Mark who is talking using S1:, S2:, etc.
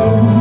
S1: home.